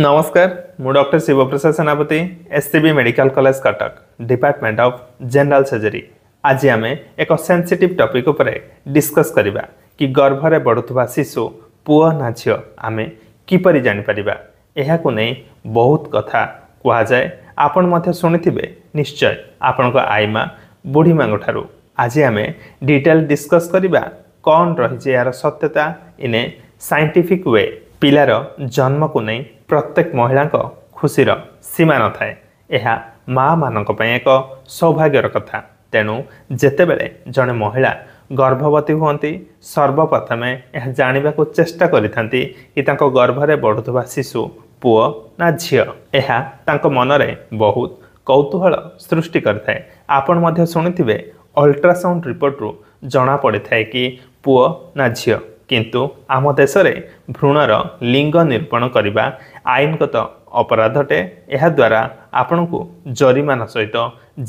ନମସ୍କାର ମୁଁ doctor Shivprasad Senapati S C B medical college Cuttack department of general surgery ଆଜି ଆମେ ଏକ ସେନ୍ସିଟିଭ୍ ଟପିକ୍ ଉପରେ ଡିସ୍କସ୍ କରିବା କି ଗର୍ଭରେ ବଢ଼ୁଥିବା ଶିଶୁ ପୁଅ ନା ଝିଅ ଆମେ କିପରି ଜାଣିପାରିବା ଏହାକୁ ନେଇ ବହୁତ କଥା କୁହାଯାଏ ଆପଣ ମଧ୍ୟ ଶୁଣିଥିବେ ନିଶ୍ଚୟ ଆପଣଙ୍କ ଆଇମା ବୁଢ଼ୀମାଙ୍କ ଠାରୁ ଆଜି ଆମେ ଡିଟେଲ୍ ଡିସ୍କସ୍ କରିବା କ'ଣ ରହିଛି ଏହାର ସତ୍ୟତା ଇନ୍ ଏ ସାଇଣ୍ଟିଫିକ୍ ୱେ ପିଲାର ଜନ୍ମକୁ ନେଇ ପ୍ରତ୍ୟେକ ମହିଳାଙ୍କ ଖୁସିର ସୀମା ନଥାଏ ଏହା ମାଆମାନଙ୍କ ପାଇଁ ଏକ ସୌଭାଗ୍ୟର କଥା। ତେଣୁ ଯେତେବେଳେ ଜଣେ ମହିଳା ଗର୍ଭବତୀ ହୁଅନ୍ତି ସର୍ବପ୍ରଥମେ ଏହା ଜାଣିବାକୁ ଚେଷ୍ଟା କରିଥାନ୍ତି କି ତାଙ୍କ ଗର୍ଭରେ ବଢ଼ୁଥିବା ଶିଶୁ ପୁଅ ନା ଝିଅ। ଏହା ତାଙ୍କ ମନରେ ବହୁତ କୌତୂହଳ ସୃଷ୍ଟି କରିଥାଏ। ଆପଣ ମଧ୍ୟ ଶୁଣିଥିବେ ଅଲ୍ଟ୍ରାସାଉଣ୍ଡ ରିପୋର୍ଟରୁ ଜଣାପଡ଼ିଥାଏ କି ପୁଅ ନା ଝିଅ। କିନ୍ତୁ ଆମ ଦେଶରେ ଭ୍ରୂଣର ଲିଙ୍ଗ ନିରୂପଣ କରିବା ଆଇନଗତ ଅପରାଧଟେ ଏହାଦ୍ୱାରା ଆପଣଙ୍କୁ ଜରିମାନା ସହିତ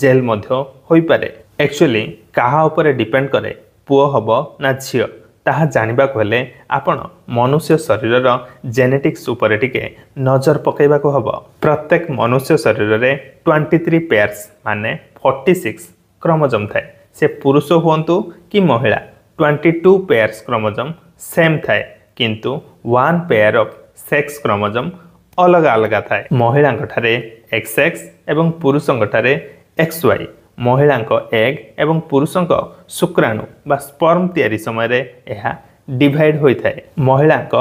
ଜେଲ୍ ମଧ୍ୟ ହୋଇପାରେ। ଆକ୍ଚୁଆଲି କାହା ଉପରେ ଡିପେଣ୍ଡ କରେ ପୁଅ ହେବ ନା ଝିଅ ତାହା ଜାଣିବାକୁ ହେଲେ ଆପଣ ମନୁଷ୍ୟ ଶରୀରର ଜେନେଟିକ୍ସ ଉପରେ ଟିକେ ନଜର ପକାଇବାକୁ ହେବ। ପ୍ରତ୍ୟେକ ମନୁଷ୍ୟ ଶରୀରରେ ଟ୍ୱେଣ୍ଟି ଥ୍ରୀ ପେୟାର୍ସ ମାନେ ଫର୍ଟି ସିକ୍ସ କ୍ରୋମୋଜମ୍ ଥାଏ। ସେ ପୁରୁଷ ହୁଅନ୍ତୁ କି ମହିଳା twenty two pairs chromosome same ଥାଏ କିନ୍ତୁ one pair of sex chromosome ଅଲଗା ଅଲଗା ଥାଏ ମହିଳାଙ୍କଠାରେ ଏକ୍ସ ଏକ୍ସ ଏବଂ ପୁରୁଷଙ୍କଠାରେ ଏକ୍ସ ୱାଇ ମହିଳାଙ୍କ ଏଗ୍ ଏବଂ ପୁରୁଷଙ୍କ ଶୁକ୍ରାଣୁ ବା ସ୍ପର୍ମ ତିଆରି ସମୟରେ ଏହା ଡିଭାଇଡ୍ ହୋଇଥାଏ ମହିଳାଙ୍କ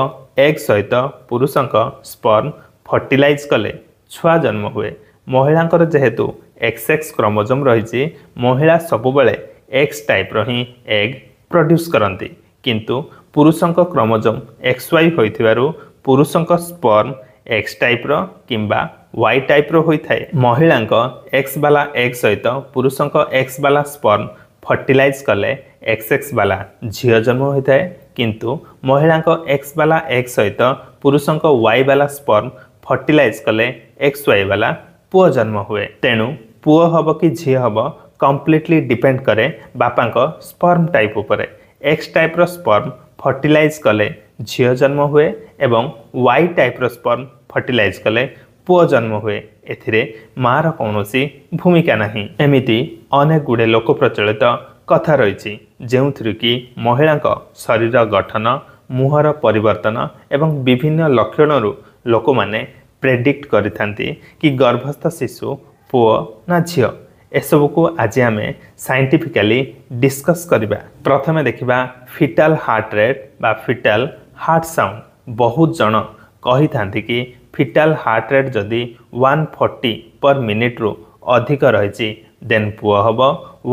ଏଗ୍ ସହିତ ପୁରୁଷଙ୍କ ସ୍ପର୍ମ ଫର୍ଟିଲାଇଜ୍ କଲେ ଛୁଆ ଜନ୍ମ ହୁଏ ମହିଳାଙ୍କର ଯେହେତୁ ଏକ୍ସ ଏକ୍ସ କ୍ରୋମୋଜୋମ୍ ରହିଛି ମହିଳା ସବୁବେଳେ ଏକ୍ସ ଟାଇପ୍ର ହିଁ ଏଗ୍ ପ୍ରଡ୍ୟୁସ୍ କରନ୍ତି କିନ୍ତୁ ପୁରୁଷଙ୍କ କ୍ରୋମୋଜୋମ୍ ଏକ୍ସ ୱାଇ ହୋଇଥିବାରୁ ପୁରୁଷଙ୍କ ସ୍ପର୍ମ ଏକ୍ସ ଟାଇପ୍ର କିମ୍ବା ୱାଇ ଟାଇପ୍ର ହୋଇଥାଏ। ମହିଳାଙ୍କ ଏକ୍ସ ବାଲା ଏଗ୍ ସହିତ ପୁରୁଷଙ୍କ ଏକ୍ସ ବାଲା ସ୍ପର୍ମ ଫର୍ଟିଲାଇଜ୍ କଲେ ଏକ୍ସ ଏକ୍ସ ବାଲା ଝିଅ ଜନ୍ମ ହୋଇଥାଏ। କିନ୍ତୁ ମହିଳାଙ୍କ ଏକ୍ସ ବାଲା ଏଗ୍ ସହିତ ପୁରୁଷଙ୍କ ୱାଇ ବାଲା ସ୍ପର୍ମ ଫର୍ଟିଲାଇଜ୍ କଲେ ଏକ୍ସ ୱାଇ ବାଲା ପୁଅ ଜନ୍ମ ହୁଏ। ତେଣୁ ପୁଅ ହେବ କି ଝିଅ ହେବ କମ୍ପ୍ଲିଟଲି ଡିପେଣ୍ଡ କରେ ବାପାଙ୍କ ସ୍ପର୍ମ ଟାଇପ୍ ଉପରେ। ଏକ୍ସ ଟାଇପ୍ର ସ୍ପର୍ମ ଫର୍ଟିଲାଇଜ୍ କଲେ ଝିଅ ଜନ୍ମ ହୁଏ ଏବଂ ୱାଇ ଟାଇପ୍ର ସ୍ପର୍ମ ଫର୍ଟିଲାଇଜ୍ କଲେ ପୁଅ ଜନ୍ମ ହୁଏ। ଏଥିରେ ମାଆର କୌଣସି ଭୂମିକା ନାହିଁ। ଏମିତି ଅନେକ ଗୁଡ଼ିଏ ଲୋକ ପ୍ରଚଳିତ କଥା ରହିଛି ଯେଉଁଥିରୁ କି ମହିଳାଙ୍କ ଶରୀର ଗଠନ ମୁହଁର ପରିବର୍ତ୍ତନ ଏବଂ ବିଭିନ୍ନ ଲକ୍ଷଣରୁ ଲୋକମାନେ ପ୍ରେଡିକ୍ଟ କରିଥାନ୍ତି କି ଗର୍ଭସ୍ଥ ଶିଶୁ ପୁଅ ନା ଝିଅ। ଏସବୁକୁ ଆଜି ଆମେ ସାଇଣ୍ଟିଫିକାଲି ଡିସ୍କସ୍ କରିବା ପ୍ରଥମେ ଦେଖିବା ଫିଟାଲ ହାର୍ଟ ରେଟ୍ ବା ଫିଟାଲ ହାର୍ଟ ସାଉଣ୍ଡ ବହୁତ ଜଣ କହିଥାନ୍ତି କି ଫିଟାଲ ହାର୍ଟ ରେଟ୍ ଯଦି ୱାନ୍ ଫର୍ଟି ପର୍ ମିନିଟ୍ରୁ ଅଧିକ ରହିଛି ଦେନ୍ ପୁଅ ହେବ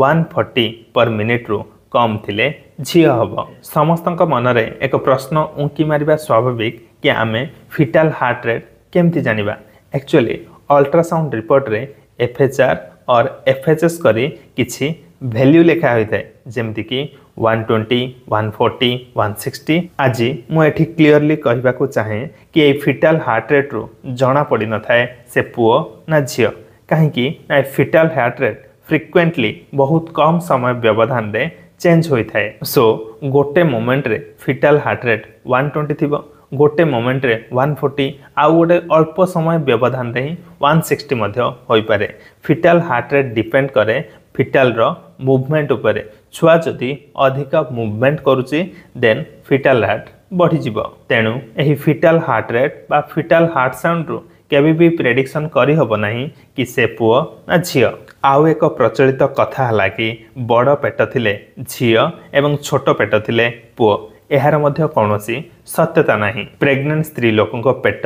ୱାନ୍ ଫର୍ଟି ପର୍ ମିନିଟ୍ରୁ କମ୍ ଥିଲେ ଝିଅ ହେବ ସମସ୍ତଙ୍କ ମନରେ ଏକ ପ୍ରଶ୍ନ ଉଙ୍କି ମାରିବା ସ୍ୱାଭାବିକ କି ଆମେ ଫିଟାଲ ହାର୍ଟ ରେଟ୍ କେମିତି ଜାଣିବା? ଆକ୍ଚୁଆଲି ଅଲ୍ଟ୍ରାସାଉଣ୍ଡ ରିପୋର୍ଟରେ F H R or F H S କରି କିଛି ଭ୍ୟାଲ୍ୟୁ ଲେଖା ହୋଇଥାଏ ଯେମିତିକି one twenty one forty one sixty ଆଜି ମୁଁ ଏଠି କ୍ଲିଅରଲି କହିବାକୁ ଚାହେଁ କି ଏଇ ଫିଟାଲ ହାର୍ଟ ରେଟ୍ରୁ ଜଣାପଡ଼ିନଥାଏ ସେ ପୁଅ ନା ଝିଅ। କାହିଁକି ନା ଏ ଫିଟାଲ ହାର୍ଟ ରେଟ୍ ଫ୍ରିକ୍ୱେଣ୍ଟଲି ବହୁତ କମ୍ ସମୟ ବ୍ୟବଧାନରେ ଚେଞ୍ଜ ହୋଇଥାଏ। ସୋ ଗୋଟେ ମୋମେଣ୍ଟରେ fetal heart rate one twenty ଥିବ। ଗୋଟେ ମୋମେଣ୍ଟରେ ୱାନ୍ ଫୋର୍ଟି ଆଉ ଗୋଟେ ଅଳ୍ପ ସମୟ ବ୍ୟବଧାନରେ ହିଁ ୱାନ୍ ସିକ୍ସଟି ମଧ୍ୟ ହୋଇପାରେ। ଫିଟାଲ ହାର୍ଟ ରେଟ୍ ଡିପେଣ୍ଡ କରେ ଫିଟାଲର ମୁଭମେଣ୍ଟ ଉପରେ। ଛୁଆ ଯଦି ଅଧିକ ମୁଭମେଣ୍ଟ କରୁଛି ଦେନ୍ ଫିଟାଲ ହାର୍ଟ ବଢ଼ିଯିବ। ତେଣୁ ଏହି ଫିଟାଲ ହାର୍ଟ ରେଟ୍ ବା ଫିଟାଲ ହାର୍ଟ ସାଉଣ୍ଡରୁ କେବେ ବି ପ୍ରେଡ଼ିକ୍ସନ୍ କରିହେବ ନାହିଁ କି ସେ ପୁଅ ନା ଝିଅ। ଆଉ ଏକ ପ୍ରଚଳିତ କଥା ହେଲା କି ବଡ଼ ପେଟ ଥିଲେ ଝିଅ ଏବଂ ଛୋଟ ପେଟ ଥିଲେ ପୁଅ। ଏହାର ମଧ୍ୟ କୌଣସି ସତ୍ୟତା ନାହିଁ। ପ୍ରେଗନେଣ୍ଟ ସ୍ତ୍ରୀ ଲୋକଙ୍କ ପେଟ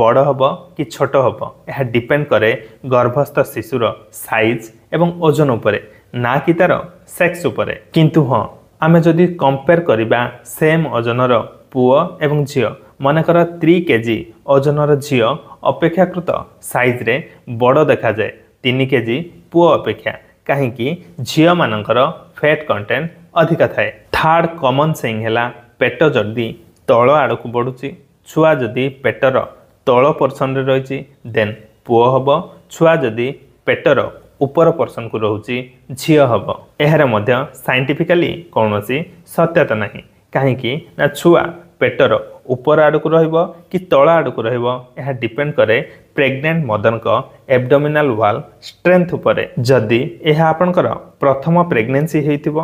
ବଡ଼ ହେବ କି ଛୋଟ ହେବ ଏହା ଡିପେଣ୍ଡ କରେ ଗର୍ଭସ୍ଥ ଶିଶୁର ସାଇଜ୍ ଏବଂ ଓଜନ ଉପରେ ନା କି ତା'ର ସେକ୍ସ ଉପରେ। କିନ୍ତୁ ହଁ ଆମେ ଯଦି କମ୍ପେୟାର କରିବା ସେମ୍ ଓଜନର ପୁଅ ଏବଂ ଝିଅ ମନେକର ଥ୍ରୀ କେଜି ଓଜନର ଝିଅ ଅପେକ୍ଷାକୃତ ସାଇଜ୍ରେ ବଡ଼ ଦେଖାଯାଏ ତିନି କେଜି ପୁଅ ଅପେକ୍ଷା କାହିଁକି ଝିଅମାନଙ୍କର ଫ୍ୟାଟ୍ କଣ୍ଟେଣ୍ଟ ଅଧିକା ଥାଏ। ଥାର୍ଡ଼ କମନ୍ ସେଇଂ ହେଲା ପେଟ ଯଦି ତଳ ଆଡ଼କୁ ବଢ଼ୁଛି ଛୁଆ ଯଦି ପେଟର ତଳ ପର୍ସନରେ ରହିଛି ଦେନ୍ ପୁଅ ହେବ ଛୁଆ ଯଦି ପେଟର ଉପର ପର୍ସନକୁ ରହୁଛି ଝିଅ ହେବ। ଏହାର ମଧ୍ୟ ସାଇଣ୍ଟିଫିକାଲି କୌଣସି ସତ୍ୟତା ନାହିଁ। କାହିଁକି ନା ଛୁଆ ପେଟର ଉପର ଆଡ଼କୁ ରହିବ କି ତଳ ଆଡ଼କୁ ରହିବ ଏହା ଡିପେଣ୍ଡ କରେ ପ୍ରେଗନେଣ୍ଟ ମଦରଙ୍କ ଏବଡୋମିନାଲ ୱାଲ୍ ଷ୍ଟ୍ରେନ୍ଥ ଉପରେ। ଯଦି ଏହା ଆପଣଙ୍କର ପ୍ରଥମ ପ୍ରେଗନେନ୍ସି ହେଇଥିବ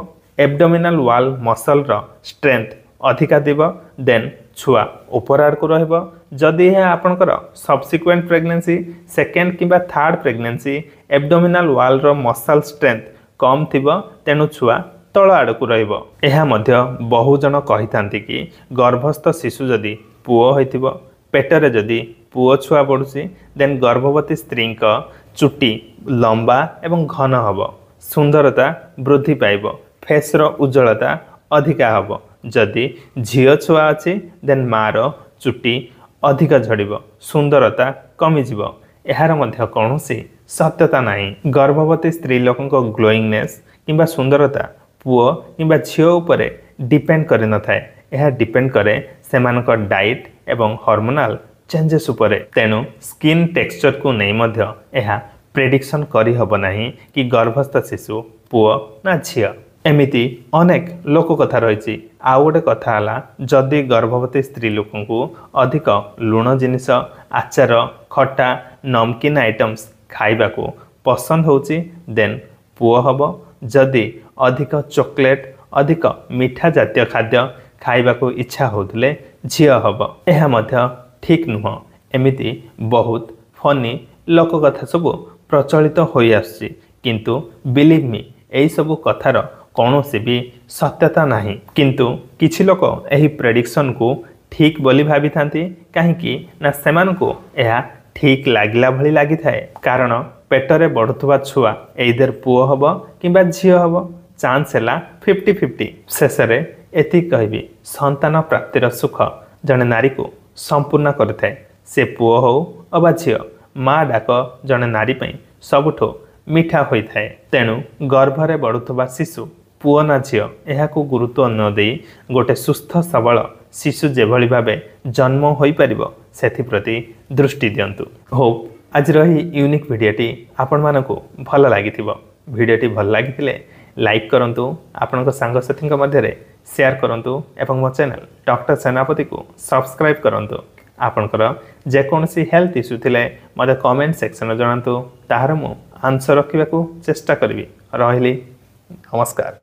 ଏବଡୋମିନାଲ ୱାଲ୍ ମସଲର ଷ୍ଟ୍ରେନ୍ଥ ଅଧିକା ଥିବ ଦେନ୍ ଛୁଆ ଉପର ଆଡ଼କୁ ରହିବ। ଯଦି ଏହା ଆପଣଙ୍କର ସବସିକ୍ୱେଣ୍ଟ ପ୍ରେଗନେନ୍ସି ସେକେଣ୍ଡ କିମ୍ବା ଥାର୍ଡ଼ ପ୍ରେଗନେନ୍ସି ଏବଡୋମିନାଲ ୱାଲ୍ର ମସଲ ଷ୍ଟ୍ରେନ୍ଥ କମ୍ ଥିବ ତେଣୁ ଛୁଆ ତଳ ଆଡ଼କୁ ରହିବ। ଏହା ମଧ୍ୟ ବହୁ ଜଣ କହିଥାନ୍ତି କି ଗର୍ଭସ୍ଥ ଶିଶୁ ଯଦି ପୁଅ ହୋଇଥିବ ପେଟରେ ଯଦି ପୁଅ ଛୁଆ ବଢ଼ୁଛି ଦେନ୍ ଗର୍ଭବତୀ ସ୍ତ୍ରୀଙ୍କ ଚୁଟି ଲମ୍ବା ଏବଂ ଘନ ହେବ। ସୁନ୍ଦରତା ବୃଦ୍ଧି ପାଇବ। ଫେସ୍ର ଉଜ୍ଜଳତା ଅଧିକା ହେବ। ଯଦି ଝିଅ ଛୁଆ ଅଛି ଦେନ୍ ମାଆର ଚୁଟି ଅଧିକ ଝଡ଼ିବ ସୁନ୍ଦରତା କମିଯିବ। ଏହାର ମଧ୍ୟ କୌଣସି ସତ୍ୟତା ନାହିଁ। ଗର୍ଭବତୀ ସ୍ତ୍ରୀ ଲୋକଙ୍କ ଗ୍ଲୋଇଂନେସ୍ କିମ୍ବା ସୁନ୍ଦରତା ପୁଅ କିମ୍ବା ଝିଅ ଉପରେ ଡିପେଣ୍ଡ କରିନଥାଏ। ଏହା ଡିପେଣ୍ଡ କରେ ସେମାନଙ୍କ ଡାଇଟ୍ ଏବଂ ହର୍ମୋନାଲ ଚେଞ୍ଜେସ୍ ଉପରେ। ତେଣୁ ସ୍କିନ୍ ଟେକ୍ସଚରକୁ ନେଇ ମଧ୍ୟ ଏହା ପ୍ରେଡିକ୍ସନ୍ କରିହେବ ନାହିଁ କି ଗର୍ଭସ୍ଥ ଶିଶୁ ପୁଅ ନା ଝିଅ। ଏମିତି ଅନେକ ଲୋକ କଥା ରହିଛି। ଆଉ ଗୋଟେ କଥା ହେଲା ଯଦି ଗର୍ଭବତୀ ସ୍ତ୍ରୀ ଲୋକଙ୍କୁ ଅଧିକ ଲୁଣ ଜିନିଷ ଆଚାର ଖଟା ନମକିନ୍ ଆଇଟମ୍ସ ଖାଇବାକୁ ପସନ୍ଦ ହେଉଛି ଦେନ୍ ପୁଅ ହେବ। ଯଦି ଅଧିକ ଚକୋଲେଟ୍ ଅଧିକ ମିଠା ଜାତୀୟ ଖାଦ୍ୟ ଖାଇବାକୁ ଇଚ୍ଛା ହେଉଥିଲେ ଝିଅ ହେବ। ଏହା ମଧ୍ୟ ଠିକ୍ ନୁହଁ। ଏମିତି ବହୁତ ଫନି ଲୋକ କଥା ସବୁ ପ୍ରଚଳିତ ହୋଇଆସୁଛି କିନ୍ତୁ ବିଲିଭ୍ ମି ଏହିସବୁ କଥାର କୌଣସି ବି ସତ୍ୟତା ନାହିଁ। କିନ୍ତୁ କିଛି ଲୋକ ଏହି ପ୍ରେଡିକ୍ସନକୁ ଠିକ୍ ବୋଲି ଭାବିଥାନ୍ତି କାହିଁକି ନା ସେମାନଙ୍କୁ ଏହା ଠିକ୍ ଲାଗିଲା ଭଳି ଲାଗିଥାଏ। କାରଣ ପେଟରେ ବଢ଼ୁଥିବା ଛୁଆ ଏଇଦର ପୁଅ ହେବ କିମ୍ବା ଝିଅ ହେବ ଚାନ୍ସ ହେଲା ଫିଫ୍ଟି ଫିଫ୍ଟି ଶେଷରେ ଏତିକି କହିବି ସନ୍ତାନ ପ୍ରାପ୍ତିର ସୁଖ ଜଣେ ନାରୀକୁ ସମ୍ପୂର୍ଣ୍ଣ କରିଥାଏ। ସେ ପୁଅ ହେଉ ଅବା ଝିଅ ମା ଡାକ ଜଣେ ନାରୀ ପାଇଁ ସବୁଠୁ ମିଠା ହୋଇଥାଏ। ତେଣୁ ଗର୍ଭରେ ବଢ଼ୁଥିବା ଶିଶୁ ପୁଅ ନା ଝିଅ ଏହାକୁ ଗୁରୁତ୍ୱ ନ ଦେଇ ଗୋଟେ ସୁସ୍ଥ ସବଳ ଶିଶୁ ଯେଭଳି ଭାବେ ଜନ୍ମ ହୋଇପାରିବ ସେଥିପ୍ରତି ଦୃଷ୍ଟି ଦିଅନ୍ତୁ। ହଉ ଆଜିର ଏହି ୟୁନିକ୍ ଭିଡ଼ିଓଟି ଆପଣମାନଙ୍କୁ ଭଲ ଲାଗିଥିବ। ଭିଡ଼ିଓଟି ଭଲ ଲାଗିଥିଲେ ଲାଇକ୍ କରନ୍ତୁ ଆପଣଙ୍କ ସାଙ୍ଗସାଥୀଙ୍କ ମଧ୍ୟରେ ସେୟାର କରନ୍ତୁ ଏବଂ ମୋ ଚ୍ୟାନେଲ୍ ଡକ୍ଟର ସେନାପତିକୁ ସବସ୍କ୍ରାଇବ୍ କରନ୍ତୁ। ଆପଣଙ୍କର ଯେକୌଣସି ହେଲ୍ଥ ଇସ୍ୟୁ ଥିଲେ ମୋତେ କମେଣ୍ଟ ସେକ୍ସନରେ ଜଣାନ୍ତୁ ତାହାର ମୁଁ ଆନ୍ସର ରଖିବାକୁ ଚେଷ୍ଟା କରିବି। ରହିଲି ନମସ୍କାର।